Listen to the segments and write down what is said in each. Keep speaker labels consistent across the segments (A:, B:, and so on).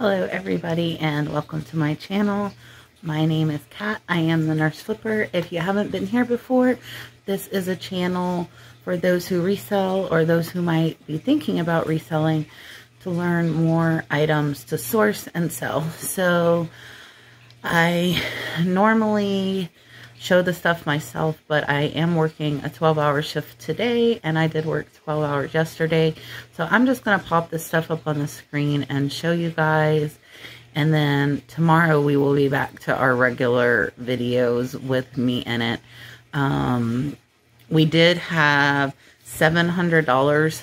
A: Hello everybody and welcome to my channel. My name is Kat. I am the Nurse Flipper. If you haven't been here before, this is a channel for those who resell or those who might be thinking about reselling to learn more items to source and sell. So I normally show the stuff myself, but I am working a 12-hour shift today, and I did work 12 hours yesterday. So I'm just going to pop this stuff up on the screen and show you guys. And then tomorrow we will be back to our regular videos with me in it. Um, we did have $700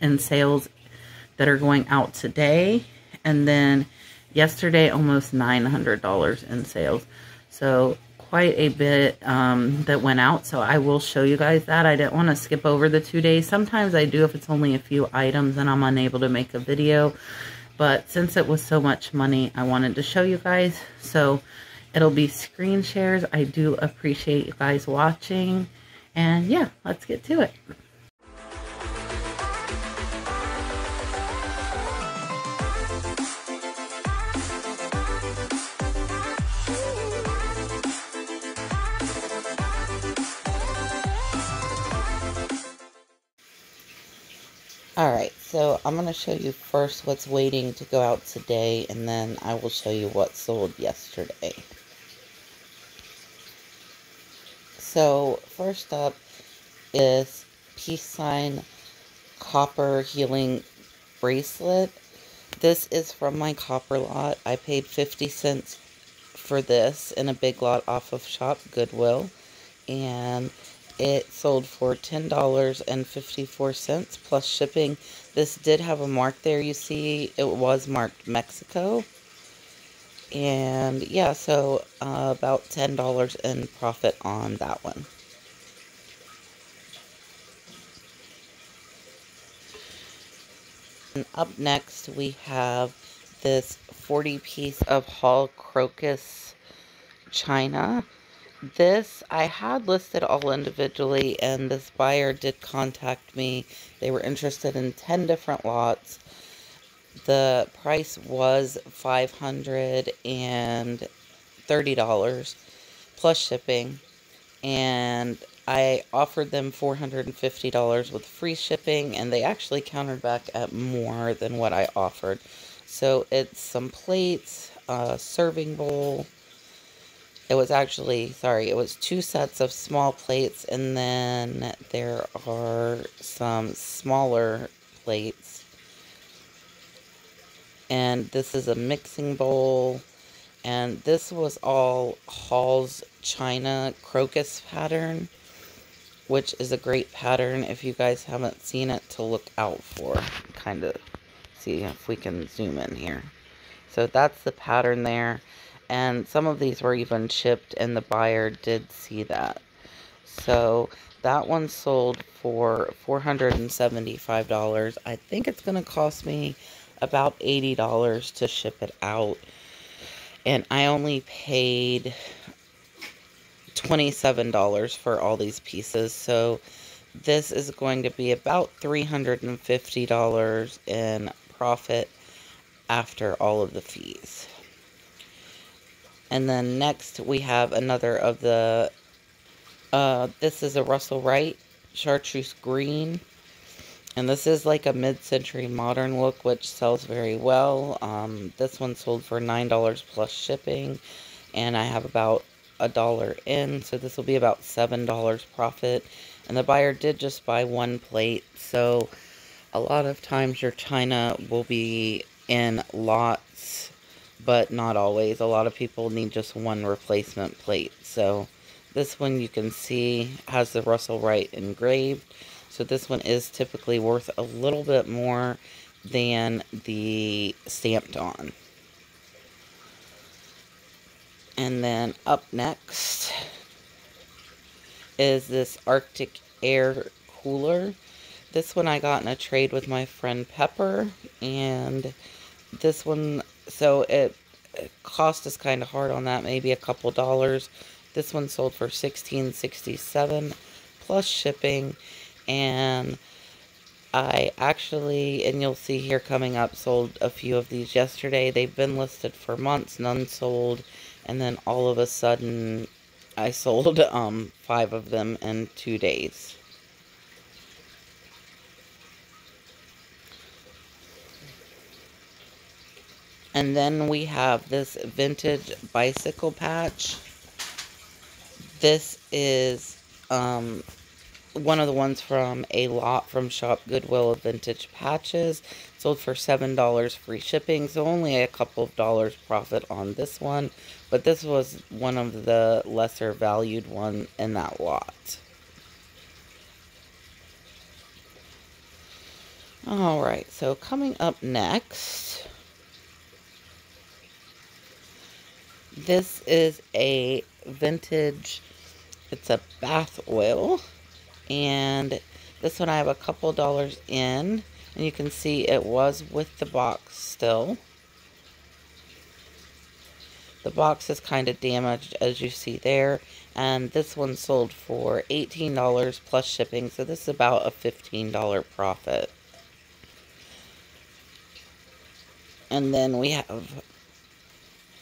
A: in sales that are going out today. And then yesterday, almost $900 in sales. So quite a bit um, that went out, so I will show you guys that. I didn't want to skip over the two days. Sometimes I do if it's only a few items and I'm unable to make a video. But since it was so much money, I wanted to show you guys. So it'll be screen shares. I do appreciate you guys watching. And yeah, let's get to it. Alright, so I'm going to show you first what's waiting to go out today, and then I will show you what sold yesterday. So, first up is Peace Sign Copper Healing Bracelet. This is from my copper lot. I paid 50 cents for this in a big lot off of Shop Goodwill. And it sold for $10.54 plus shipping. This did have a mark there, you see. It was marked Mexico. And yeah, so uh, about $10 in profit on that one. And up next, we have this 40 piece of Hall Crocus China. This I had listed all individually, and this buyer did contact me. They were interested in 10 different lots. The price was $530 plus shipping, and I offered them $450 with free shipping, and they actually countered back at more than what I offered. So it's some plates, a serving bowl, it was actually, sorry, it was two sets of small plates, and then there are some smaller plates. And this is a mixing bowl. And this was all Hall's China Crocus pattern, which is a great pattern if you guys haven't seen it to look out for. Kind of see if we can zoom in here. So that's the pattern there. And some of these were even shipped and the buyer did see that. So that one sold for $475. I think it's going to cost me about $80 to ship it out. And I only paid $27 for all these pieces. So this is going to be about $350 in profit after all of the fees. And then next we have another of the, uh, this is a Russel Wright Chartreuse Green. And this is like a mid-century modern look, which sells very well. Um, this one sold for $9 plus shipping. And I have about a dollar in, so this will be about $7 profit. And the buyer did just buy one plate, so a lot of times your china will be in lots but not always. A lot of people need just one replacement plate. So this one you can see has the Russel Wright engraved. So this one is typically worth a little bit more than the stamped on. And then up next is this Arctic Air Cooler. This one I got in a trade with my friend Pepper. And this one so it, it cost us kind of hard on that, maybe a couple dollars. This one sold for $16.67 plus shipping, and I actually, and you'll see here coming up, sold a few of these yesterday. They've been listed for months, none sold, and then all of a sudden I sold um, five of them in two days. And then we have this vintage bicycle patch. This is um, one of the ones from a lot from Shop Goodwill vintage patches. Sold for $7 free shipping, so only a couple of dollars profit on this one. But this was one of the lesser valued one in that lot. Alright, so coming up next, this is a vintage, it's a bath oil and this one I have a couple dollars in and you can see it was with the box still. The box is kind of damaged as you see there and this one sold for $18 plus shipping so this is about a $15 profit. And then we have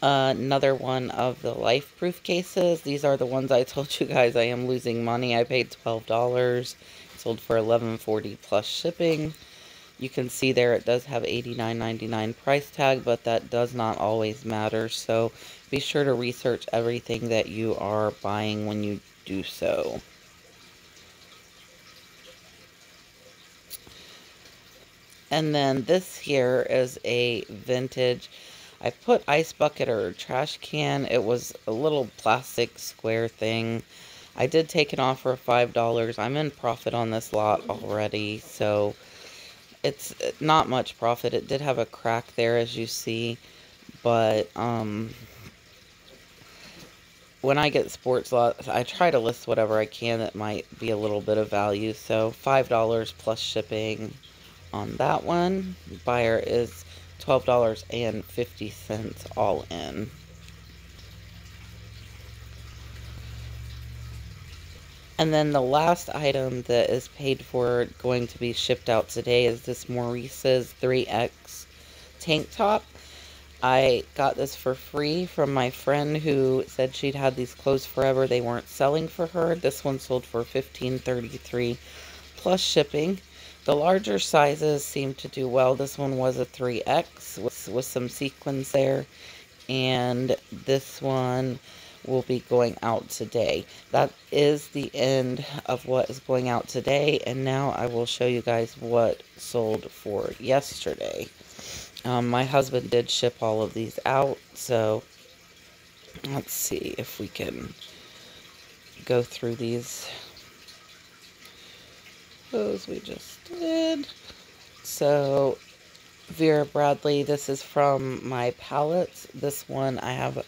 A: another one of the LifeProof cases. These are the ones I told you guys I am losing money. I paid $12. Sold for $11.40 plus shipping. You can see there it does have $89.99 price tag, but that does not always matter. So be sure to research everything that you are buying when you do so. And then this here is a vintage I put ice bucket or trash can. It was a little plastic square thing. I did take an offer of $5. I'm in profit on this lot already, so it's not much profit. It did have a crack there, as you see, but um, when I get sports lots, I try to list whatever I can that might be a little bit of value. So $5 plus shipping on that one. Buyer is $12.50 all in. And then the last item that is paid for going to be shipped out today is this Maurices 3X tank top. I got this for free from my friend who said she'd had these clothes forever. They weren't selling for her. This one sold for $15.33 plus shipping. The larger sizes seem to do well. This one was a 3X with, with some sequins there. And this one will be going out today. That is the end of what is going out today. And now I will show you guys what sold for yesterday. Um, my husband did ship all of these out. So let's see if we can go through these those we just did. So, Vera Bradley, this is from my pallets. This one I have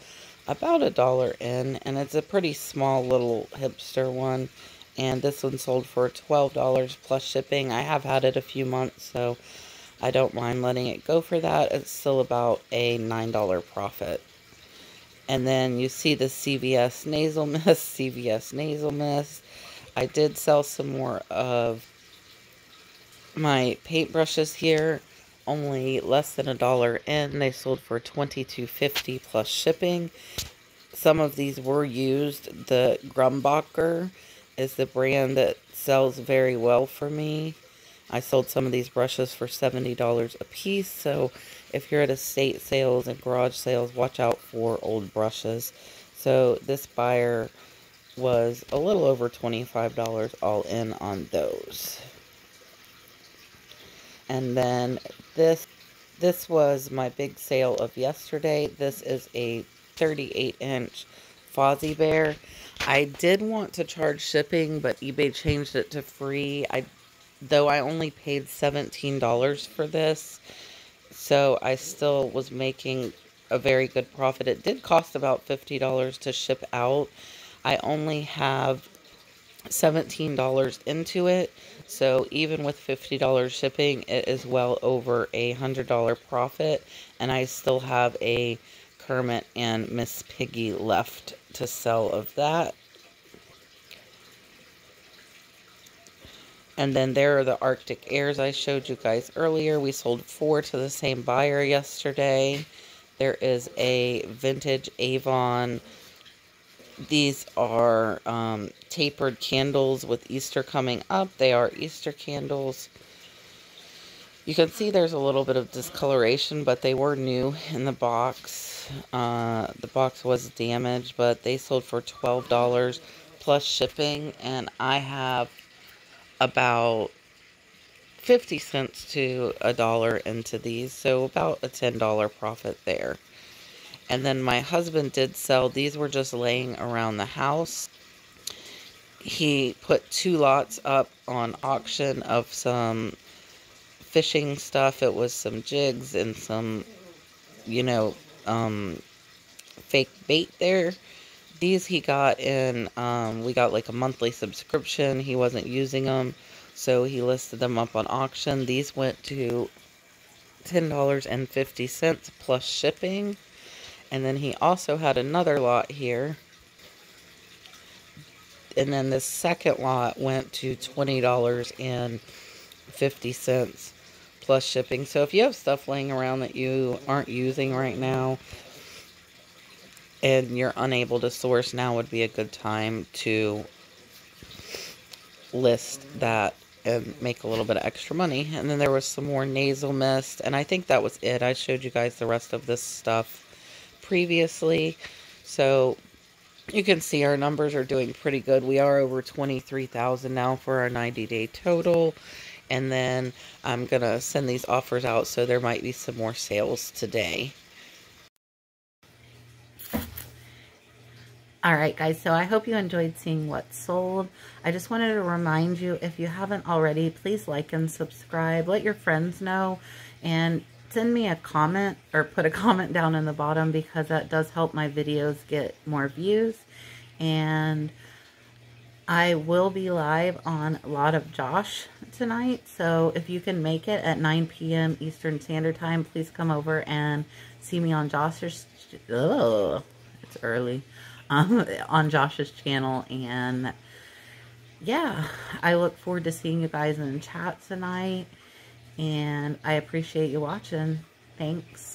A: about a dollar in, and it's a pretty small little hipster one. And this one sold for $12 plus shipping. I have had it a few months, so I don't mind letting it go for that. It's still about a $9 profit. And then you see the CVS Nasal Mist, CVS Nasal Mist. I did sell some more of my paintbrushes here only less than a dollar in. They sold for 22.50 plus shipping. Some of these were used. The grumbacher is the brand that sells very well for me. I sold some of these brushes for $70 a piece so if you're at estate sales and garage sales watch out for old brushes. So this buyer was a little over $25 all in on those and then this, this was my big sale of yesterday. This is a 38 inch Fozzie Bear. I did want to charge shipping, but eBay changed it to free. I, though I only paid $17 for this, so I still was making a very good profit. It did cost about $50 to ship out. I only have $17 into it. So even with $50 shipping, it is well over a $100 profit. And I still have a Kermit and Miss Piggy left to sell of that.
B: And then there are the Arctic Airs I showed you guys earlier. We sold four to the same buyer yesterday. There is a vintage Avon. These are um, tapered candles with Easter coming up. They are Easter candles. You can see there's a little bit of discoloration, but they were new in the box. Uh, the box was damaged, but they sold for $12 plus shipping, and I have about 50 cents to a dollar into these, so about a $10 profit there. And then my husband did sell, these were just laying around the house. He put two lots up on auction of some fishing stuff. It was some jigs and some, you know, um, fake bait there. These he got in, um, we got like a monthly subscription. He wasn't using them, so he listed them up on auction. These went to $10.50 plus shipping. And then he also had another lot here. And then the second lot went to $20.50 plus shipping. So if you have stuff laying around that you aren't using right now and you're unable to source, now would be a good time to list that and make a little bit of extra money. And then there was some more nasal mist, and I think that was it. I showed you guys the rest of this stuff previously. So you can see our numbers are doing pretty good. We are over 23,000 now for our 90 day total and then I'm going to send these offers out so there might be some more sales today.
A: All right, guys, so I hope you enjoyed seeing what sold. I just wanted to remind you, if you haven't already, please like and subscribe. Let your friends know and send me a comment or put a comment down in the bottom because that does help my videos get more views. And I will be live on a Lot of Josh tonight, so if you can make it at 9 p.m. Eastern Standard Time, please come over and see me on Josh's, oh, it's early, um, on Josh's channel, and yeah, I look forward to seeing you guys in chat tonight, and I appreciate you watching. Thanks.